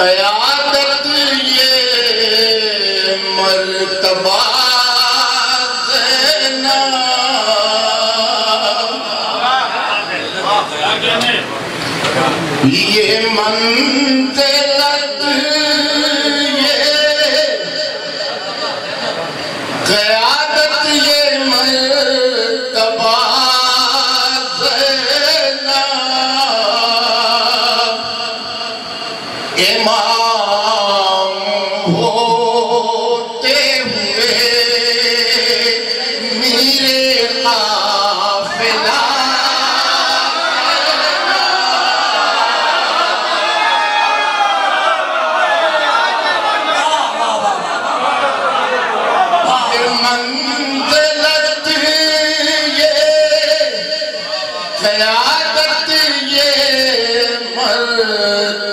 یہ مرتبہ زینب یہ منزل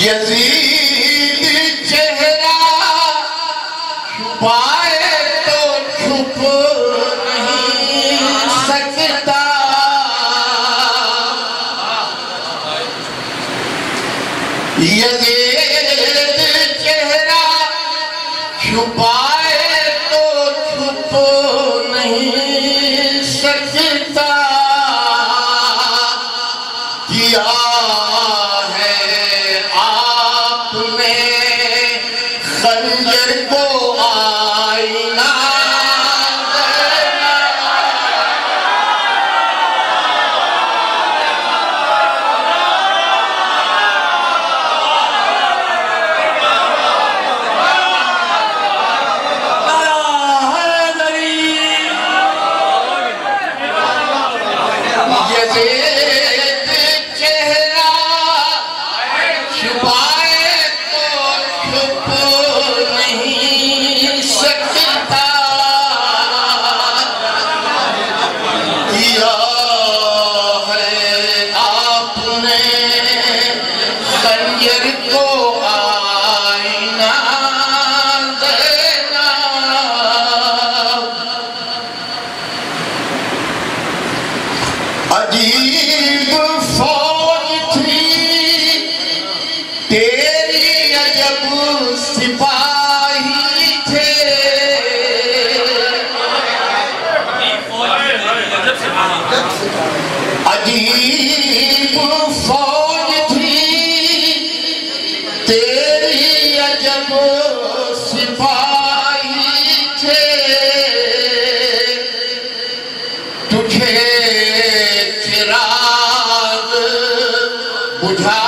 یزید چہرہ چھپائے تو چھپو شا عجیب فوج تھی تیری عجب سپاہی تھے۔ تجھے چراغ بجھا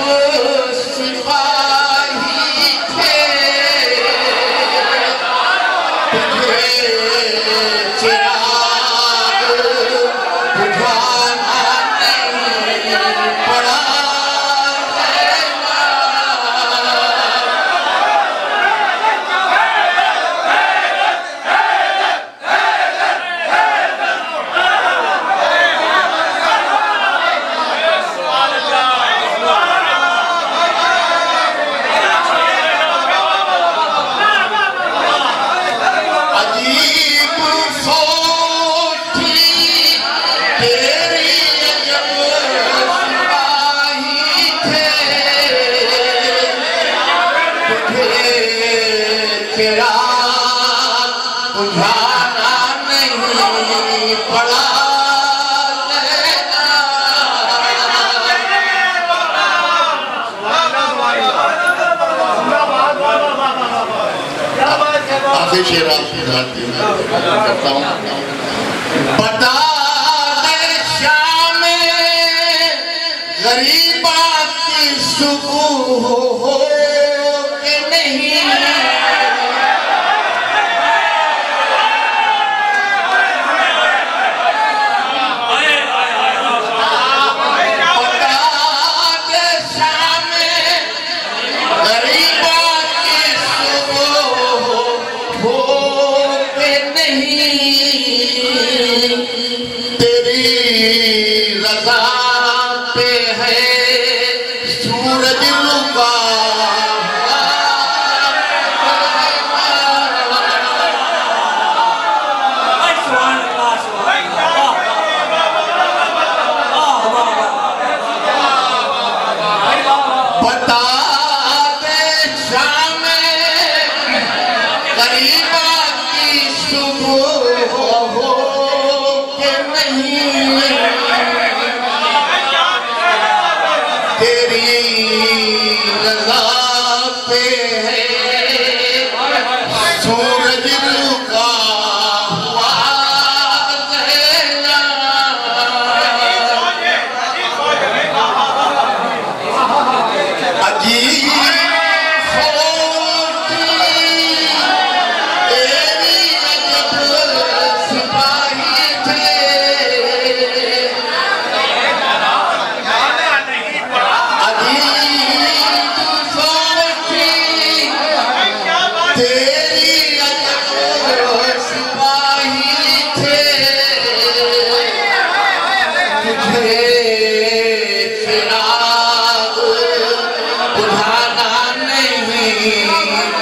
mơ سے شیر کی جاتی میں کرتا ہوں۔ بتا دے شام غریبات کی سکو ہو۔